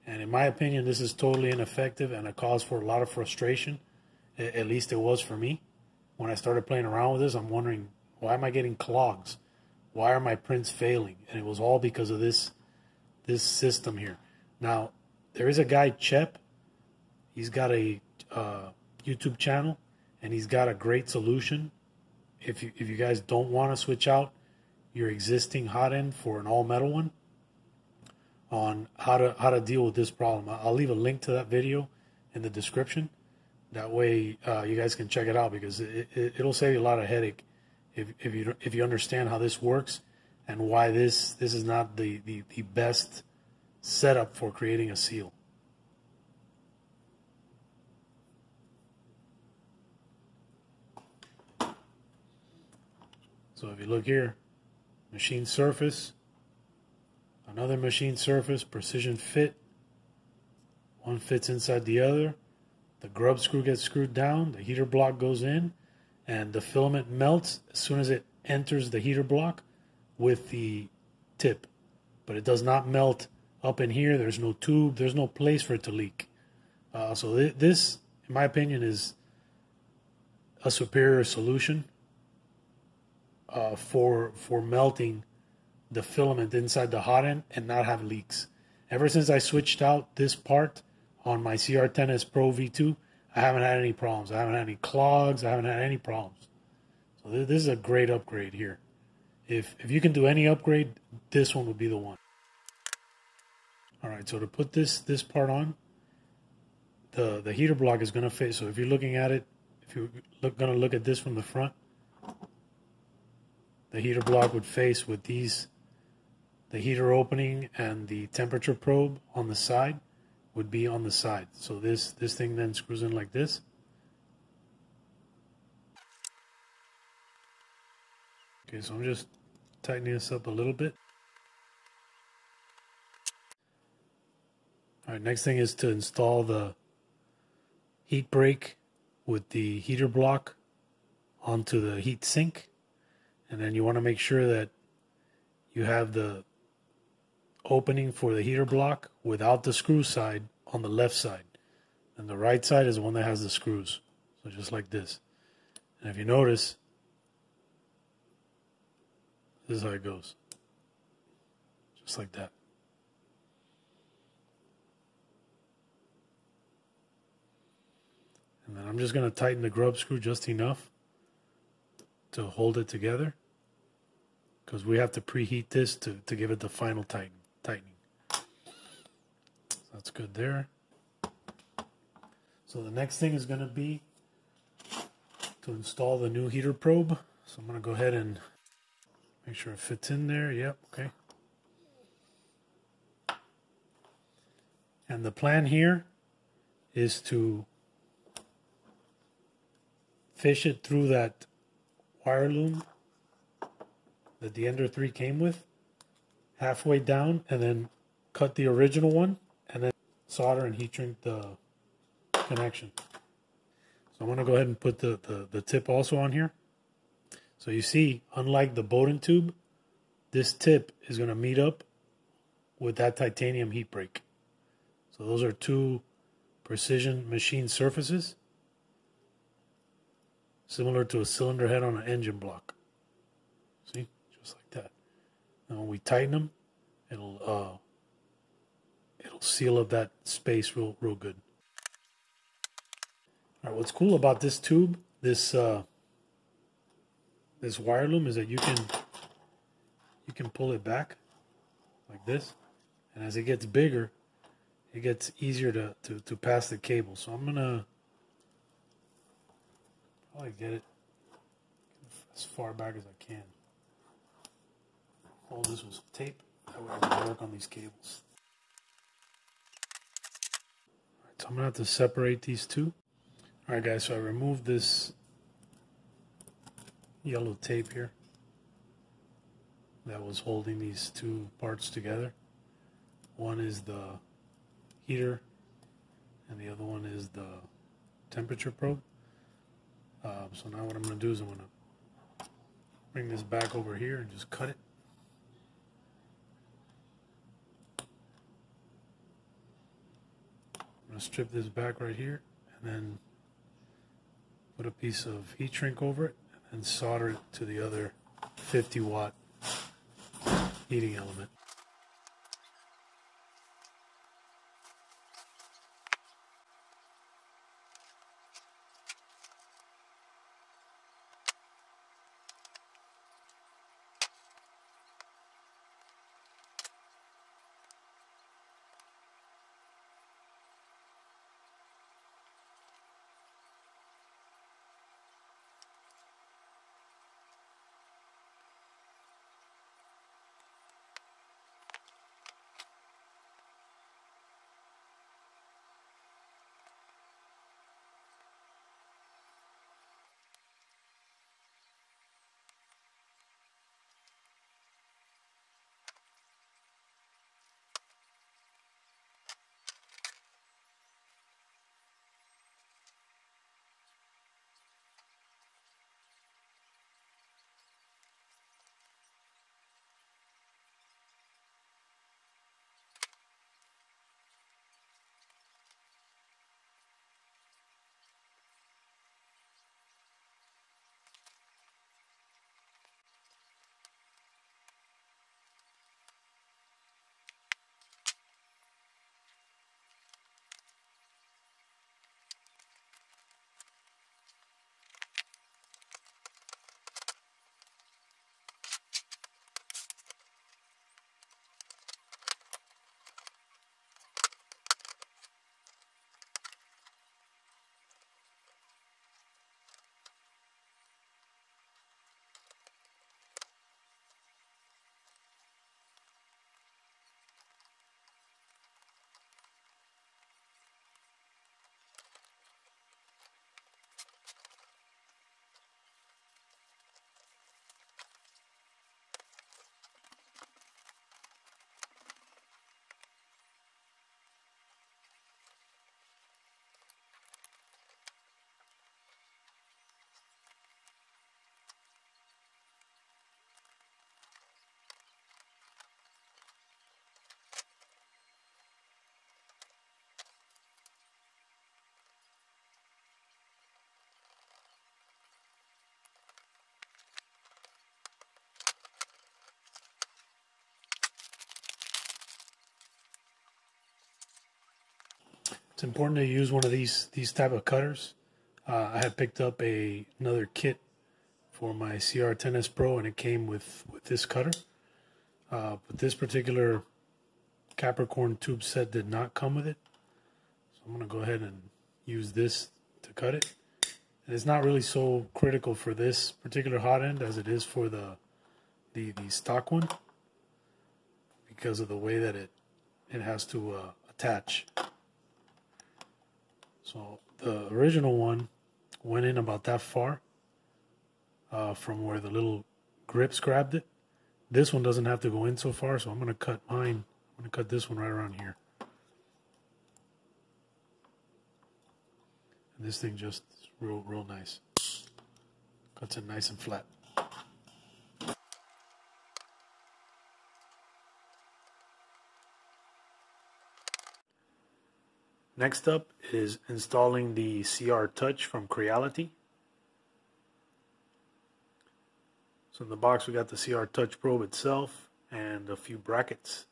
And in my opinion, this is totally ineffective and a cause for a lot of frustration. At least it was for me. When I started playing around with this, I'm wondering, why am I getting clogs? Why are my prints failing? And it was all because of this this system here. Now, there is a guy, Chep. He's got a uh, YouTube channel, and he's got a great solution. If you if you guys don't want to switch out your existing hot end for an all metal one, on how to how to deal with this problem. I'll leave a link to that video in the description. That way, uh, you guys can check it out because it, it, will save you a lot of headache if, if you if you understand how this works and why this this is not the, the, the best setup for creating a seal. So if you look here, machine surface, another machine surface, precision fit. One fits inside the other. The grub screw gets screwed down, the heater block goes in, and the filament melts as soon as it enters the heater block with the tip. But it does not melt up in here. There's no tube, there's no place for it to leak. Uh, so th- this, in my opinion, is a superior solution uh, for for melting the filament inside the hot end and not have leaks. Ever since I switched out this part on my CR10S Pro V2, I haven't had any problems. I haven't had any clogs. I haven't had any problems. So this is a great upgrade here. If if you can do any upgrade, this one would be the one. All right, so to put this this part on, the the heater block is going to fit. So if you're looking at it, if you're look, going to look at this from the front, the heater block would face with these the heater opening and the temperature probe on the side would be on the side. So this, this thing then screws in like this. Okay, so I'm just tightening this up a little bit. All right, next thing is to install the heat break with the heater block onto the heat sink. And then you want to make sure that you have the opening for the heater block without the screw side on the left side. And the right side is the one that has the screws. So just like this. And if you notice, this is how it goes. Just like that. And then I'm just going to tighten the grub screw just enough to hold it together because we have to preheat this to, to give it the final tighten, tightening. So that's good there. So the next thing is going to be to install the new heater probe. So I'm going to go ahead and make sure it fits in there. Yep, okay. And the plan here is to fish it through that wire loom that the Ender 3 came with, halfway down, and then cut the original one, and then solder and heat shrink the connection. So I'm going to go ahead and put the, the, the tip also on here. So you see, unlike the Bowden tube, this tip is going to meet up with that titanium heat break. So those are two precision machine surfaces similar to a cylinder head on an engine block. See, just like that. And when we tighten them, it'll uh, it'll seal up that space real real good. All right, what's cool about this tube, this uh, this wire loom, is that you can you can pull it back like this, and as it gets bigger, it gets easier to, to, to pass the cable. So I'm gonna probably get it as far back as I can. Hold this was tape. That way I can work on these cables. Alright, so I'm gonna have to separate these two. Alright guys, so I removed this yellow tape here that was holding these two parts together. One is the heater and the other one is the temperature probe. Um, so now what I'm going to do is I'm going to bring this back over here and just cut it. Going to strip this back right here and then put a piece of heat shrink over it and solder it to the other 50 watt heating element. It's important to use one of these these type of cutters. Uh, I had picked up a another kit for my CR10S Pro, and it came with with this cutter. Uh, but this particular Capricorn tube set did not come with it, so I'm gonna go ahead and use this to cut it. And it's not really so critical for this particular hot end as it is for the the the stock one because of the way that it it has to uh, attach. So the original one went in about that far uh, from where the little grips grabbed it. This one doesn't have to go in so far, so I'm going to cut mine. I'm going to cut this one right around here. And this thing just real, real nice. Cuts it nice and flat. Next up is installing the CR Touch from Creality. So in the box we got the CR Touch probe itself and a few brackets.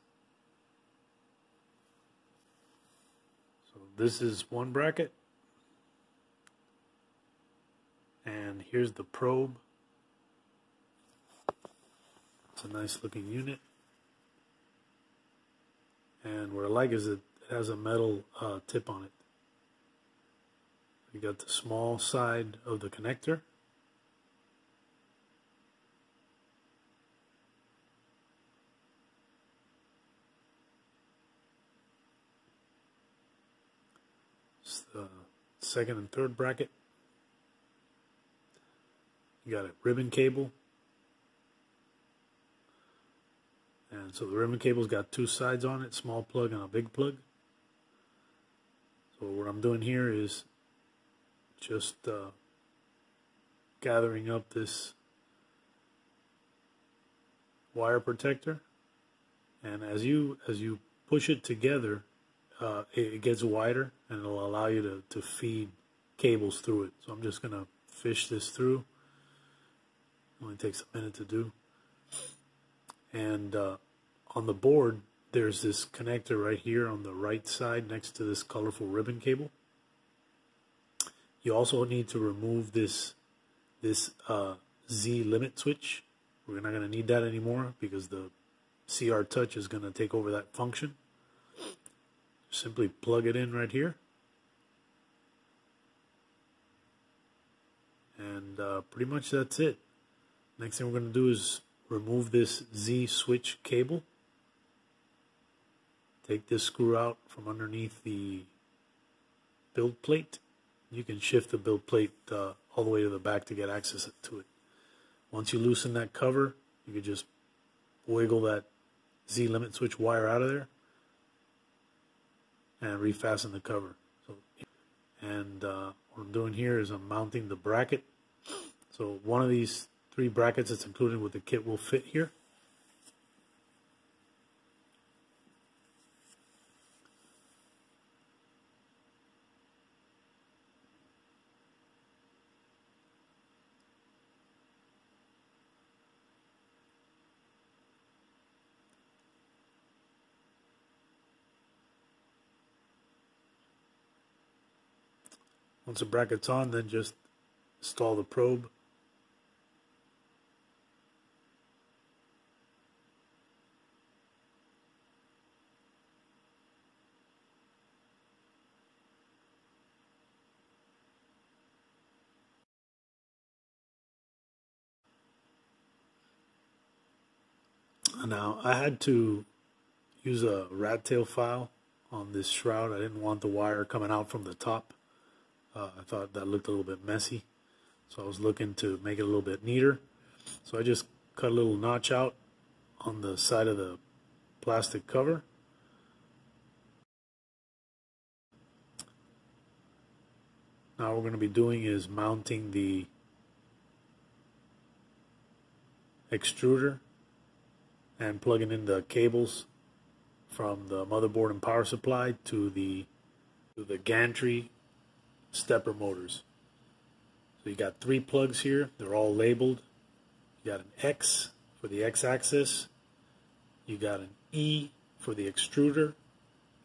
So this is one bracket. And here's the probe. It's a nice looking unit. And what I like is has a metal uh, tip on it. You got the small side of the connector. It's the second and third bracket. You got a ribbon cable. And so the ribbon cable's got two sides on it, small plug and a big plug. So what I'm doing here is just uh, gathering up this wire protector. And as you as you push it together uh, it, it, gets wider and it'll allow you to, to feed cables through it. So I'm just gonna fish this through. It only takes a minute to do. And uh, on the board there's this connector right here on the right side next to this colorful ribbon cable. You also need to remove this this uh, Z limit switch. We're not going to need that anymore because the CR Touch is going to take over that function. Simply plug it in right here. And uh, pretty much that's it. Next thing we're going to do is remove this Z switch cable Take this screw out from underneath the build plate. You can shift the build plate uh, all the way to the back to get access to it. Once you loosen that cover, you can just wiggle that Z limit switch wire out of there and refasten the cover. So, and uh, what I'm doing here is I'm mounting the bracket. So one of these three brackets that's included with the kit will fit here. Once the bracket's on, then just install the probe. Now, I had to use a rat tail file on this shroud. I didn't want the wire coming out from the top. Uh, I thought that looked a little bit messy, so I was looking to make it a little bit neater. So I just cut a little notch out on the side of the plastic cover. Now what we're going to be doing is mounting the extruder and plugging in the cables from the motherboard and power supply to the to the gantry stepper motors. So you got three plugs here. They're all labeled. You got an X for the X axis. You got an E for the extruder.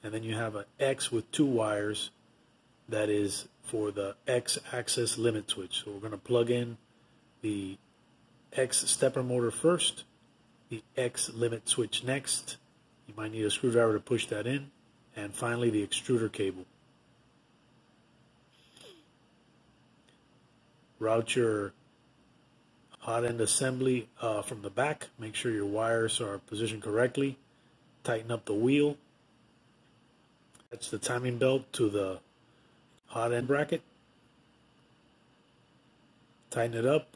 And then you have an X with two wires that is for the X axis limit switch. So we're going to plug in the X stepper motor first, the X limit switch next. You might need a screwdriver to push that in, and finally the extruder cable. Route your hot end assembly uh, from the back. Make sure your wires are positioned correctly. Tighten up the wheel. Attach the timing belt to the hot end bracket. Tighten it up.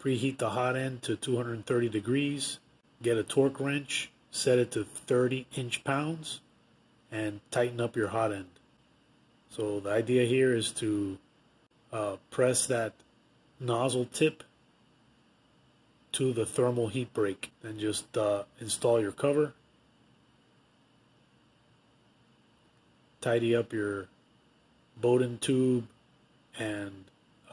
Preheat the hot end to 230 degrees. Get a torque wrench. Set it to 30 inch pounds. And tighten up your hot end. So the idea here is to uh, press that nozzle tip to the thermal heat break and just uh, install your cover. Tidy up your Bowden tube and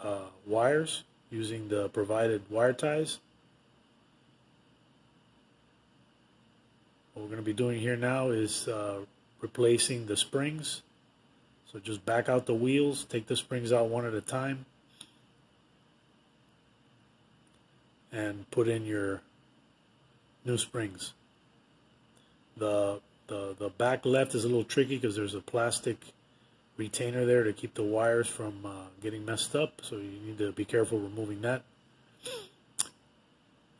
uh, wires using the provided wire ties. What we're going to be doing here now is uh, replacing the springs so just back out the wheels, take the springs out one at a time, and put in your new springs. The, the, the back left is a little tricky because there's a plastic retainer there to keep the wires from uh, getting messed up, so you need to be careful removing that.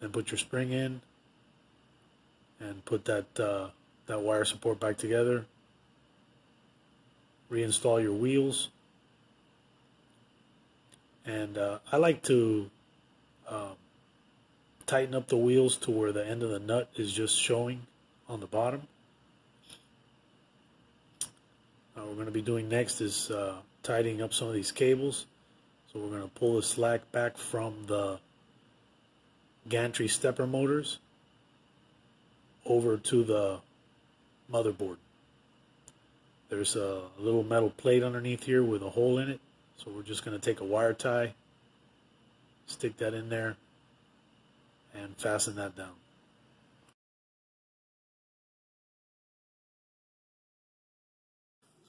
Then put your spring in and put that, uh, that wire support back together reinstall your wheels. And uh, I like to um, tighten up the wheels to where the end of the nut is just showing on the bottom. Uh, we're going to be doing next is uh, tidying up some of these cables. So we're going to pull the slack back from the gantry stepper motors over to the motherboard. There's a little metal plate underneath here with a hole in it. So we're just going to take a wire tie, stick that in there, and fasten that down.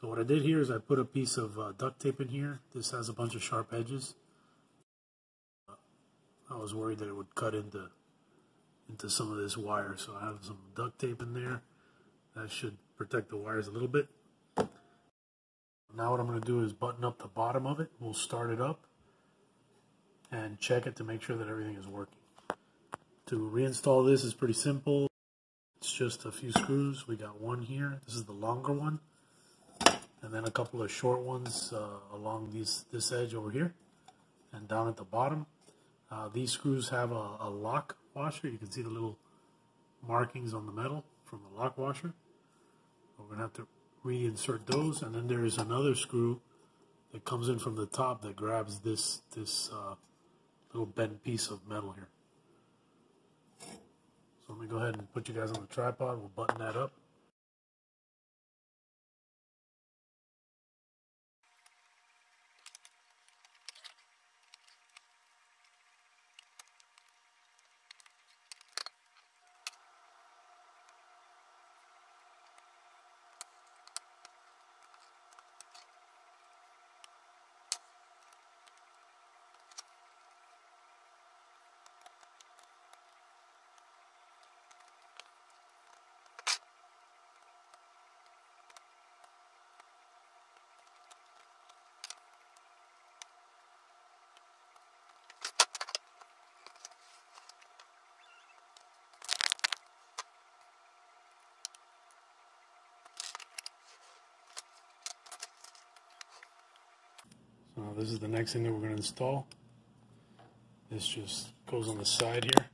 So what I did here is I put a piece of uh, duct tape in here. This has a bunch of sharp edges. I was worried that it would cut into into some of this wire, so I have some duct tape in there. That should protect the wires a little bit. Now what I'm going to do is button up the bottom of it. We'll start it up and check it to make sure that everything is working. To reinstall this is pretty simple. It's just a few screws. We got one here. This is the longer one. And then a couple of short ones uh, along these, this edge over here. And down at the bottom. Uh, these screws have a, a lock washer. You can see the little markings on the metal from the lock washer. We're going to have to reinsert those and then there's another screw that comes in from the top that grabs this this uh, little bent piece of metal here. So let me go ahead and put you guys on the tripod. We'll button that up. Uh, this is the next thing that we're going to install. This just goes on the side here.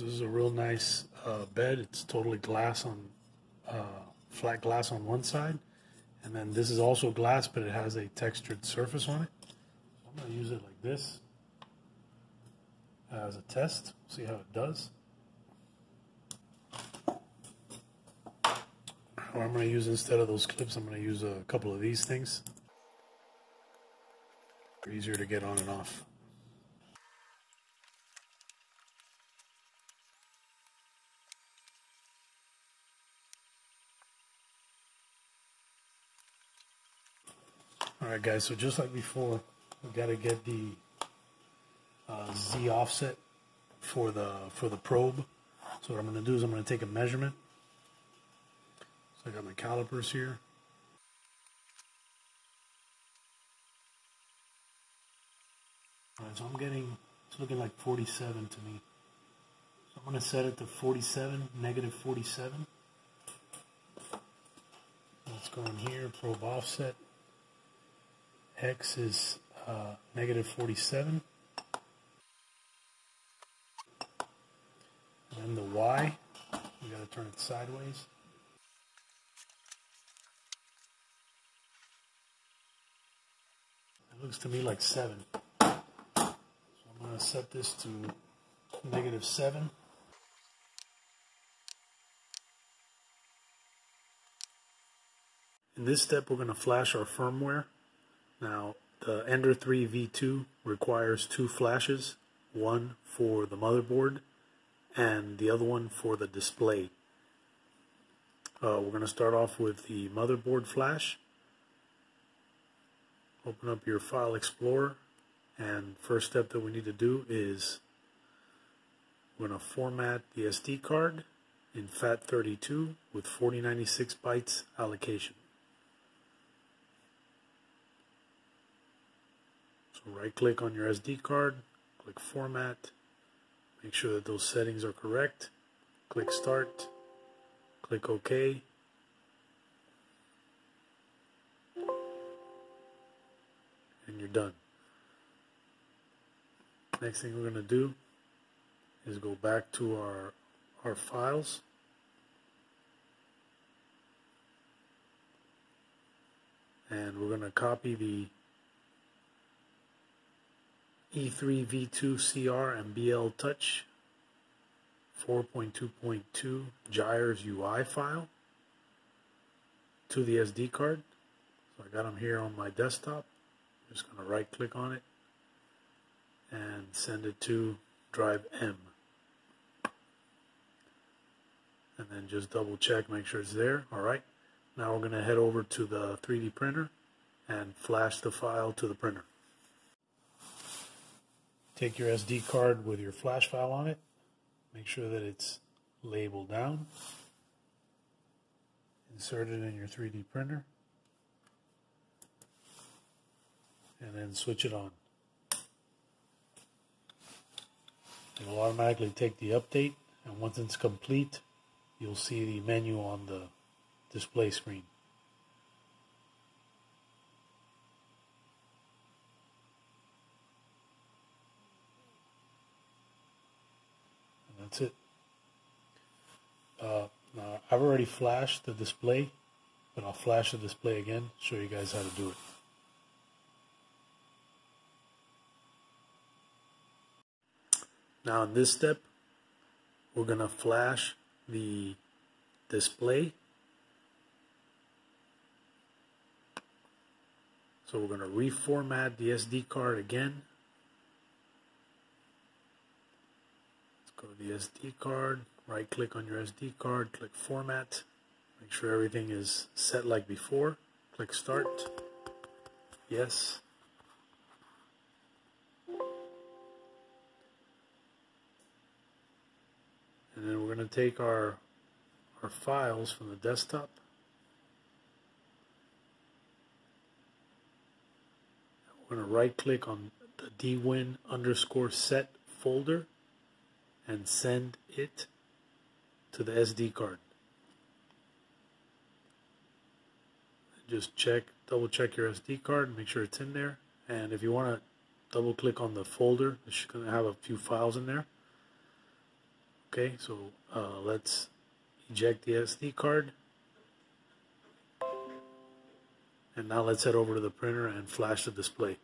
This is a real nice uh, bed. It's totally glass on uh, flat glass on one side, and then this is also glass, but it has a textured surface on it. So I'm going to use it like this as a test, see how it does. I'm going to use, instead of those clips, I'm going to use a couple of these things. They're easier to get on and off. Alright guys, so just like before, we got to get the uh, Z offset for the for the probe. So what I'm going to do is I'm going to take a measurement. So I got my calipers here. Alright, so I'm getting, it's looking like 47 to me. So I'm going to set it to 47, negative 47. Let's go in here, probe offset. X is uh, negative 47. And then the Y, we got to turn it sideways. It looks to me like 7. So I'm going to set this to negative 7. In this step, we're going to flash our firmware. Now, the Ender 3 V2 requires two flashes, one for the motherboard and the other one for the display. Uh, we're going to start off with the motherboard flash. Open up your File Explorer and first step that we need to do is we're going to format the SD card in FAT32 with 4096 bytes allocation. Right click on your SD card, click format, make sure that those settings are correct, click start, click OK. And you're done. Next thing we're going to do is go back to our, our files. And we're going to copy the E3V2CR and BL Touch 4.2.2 Jyers UI file to the SD card. So I got them here on my desktop. I'm just going to right click on it and send it to drive M. And then just double check, make sure it's there. Alright, now we're going to head over to the 3D printer and flash the file to the printer. Take your SD card with your flash file on it. Make sure that it's labeled down. Insert it in your 3D printer. And then switch it on. It will automatically take the update and once it's complete you'll see the menu on the display screen. That's it. Uh, I've already flashed the display, but I'll flash the display again, show you guys how to do it. Now in this step, we're going to flash the display. So we're going to reformat the SD card again go to the SD card, right click on your SD card, click format, make sure everything is set like before, click start, yes. And then we're going to take our, our files from the desktop. We're going to right click on the dwin underscore set folder and send it to the SD card. Just check, double check your SD card, make sure it's in there. And if you want to double click on the folder, it's going to have a few files in there. Okay, so uh, let's eject the SD card And now let's head over to the printer and flash the display.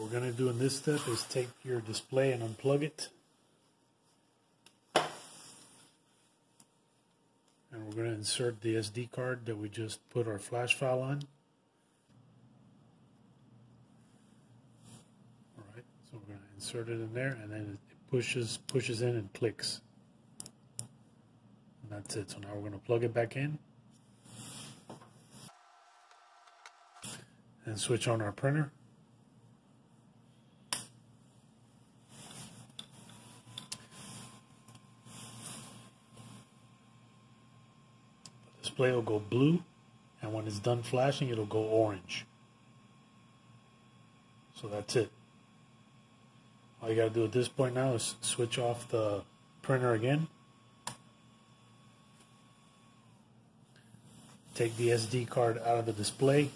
We're going to do in this step is take your display and unplug it. And we're going to insert the SD card that we just put our flash file on. Alright, so we're going to insert it in there and then it pushes pushes in and clicks. And that's it. So now we're going to plug it back in. And switch on our printer. Display will go blue and when it's done flashing it'll go orange. So that's it. All you got to do at this point now is switch off the printer again. Take the SD card out of the display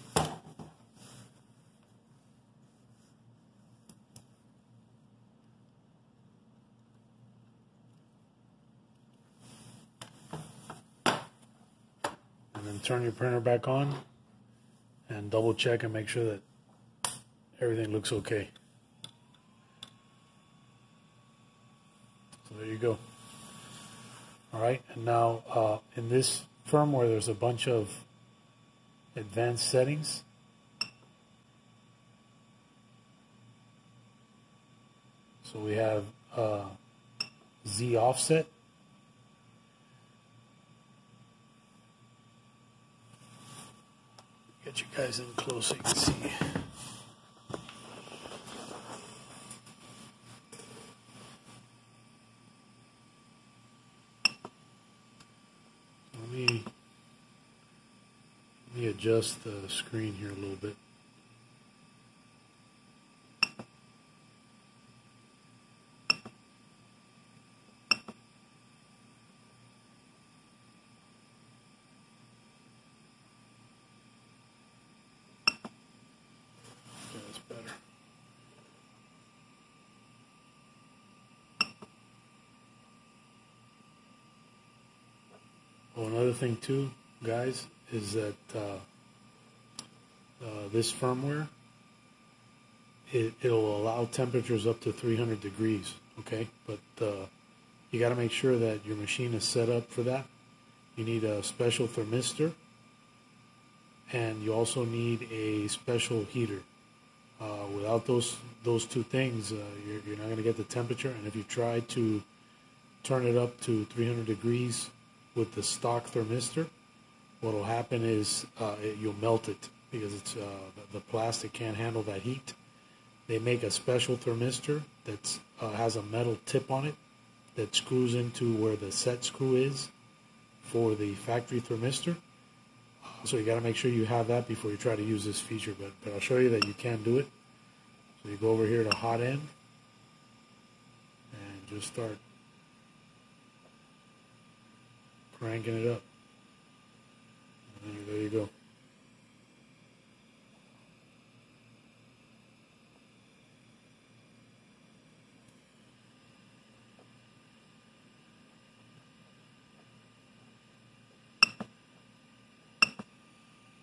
turn your printer back on and double check and make sure that everything looks okay. So there you go. Alright, and now uh, in this firmware there's a bunch of advanced settings. So we have uh, Z offset Get you guys in close so you can see. Let me, let me adjust the screen here a little bit. Oh, another thing too, guys, is that uh, uh, this firmware it, it'll allow temperatures up to 300 degrees. Okay, but uh, you got to make sure that your machine is set up for that. You need a special thermistor, and you also need a special heater. Uh, without those those two things, uh, you're, you're not going to get the temperature. And if you try to turn it up to 300 degrees with the stock thermistor, what will happen is uh, it, you'll melt it because it's uh, the, plastic can't handle that heat. They make a special thermistor that uh, has a metal tip on it that screws into where the set screw is for the factory thermistor. So you got to make sure you have that before you try to use this feature. But, but I'll show you that you can do it. So you go over here to hot end and just start cranking it up. there you go.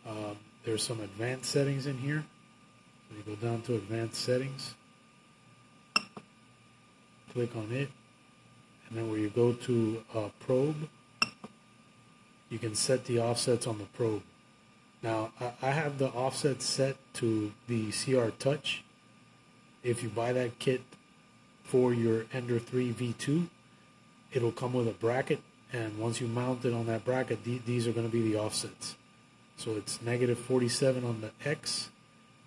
Um, there's some advanced settings in here. So you go down to advanced settings, click on it, and then where you go to uh, probe, you can set the offsets on the probe. Now, I have the offset set to the CR Touch. If you buy that kit for your Ender 3 V2, it'll come with a bracket, and once you mount it on that bracket, these are going to be the offsets. So it's negative 47 on the X,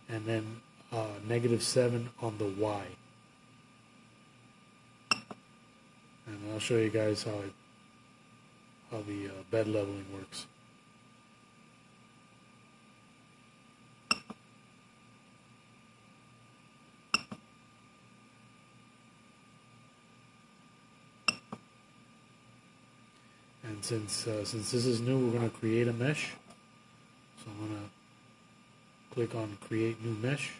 and then uh, negative 7 on the Y. And I'll show you guys how it how the uh, bed leveling works. And since uh, since this is new, we're going to create a mesh. So I'm going to click on Create New Mesh.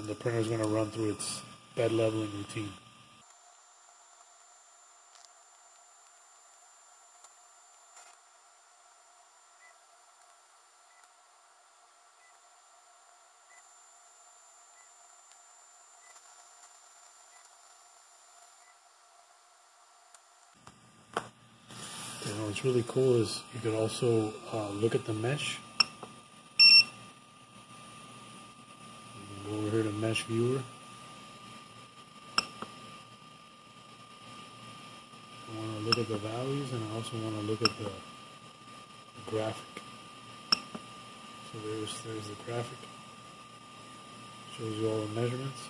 and the printer is going to run through its bed leveling routine. And what's really cool is you could also uh, look at the mesh mesh viewer. I want to look at the values and I also want to look at the, the graphic. So there's there's the graphic. Shows you all the measurements.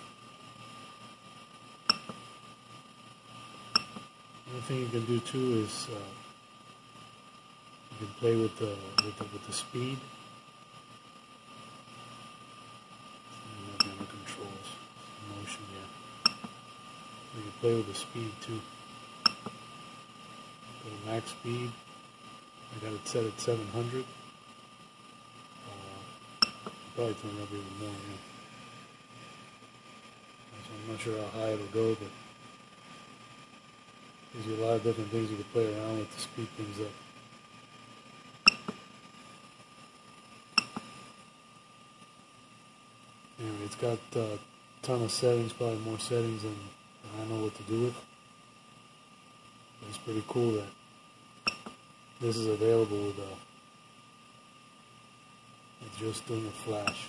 Another thing you can do too is uh, you can play with the with the, with the speed. the controls, motion, yeah. You can play with the speed too. Go to max speed. I got it set at 700. Uh, probably turn it up even more. Yeah. So I'm not sure how high it'll go, but gives you a lot of different things you can play around with to speed things up. Anyway, it's got a ton of settings, probably more settings than, I know what to do with. But it's pretty cool that this is available with, uh, with just doing a flash.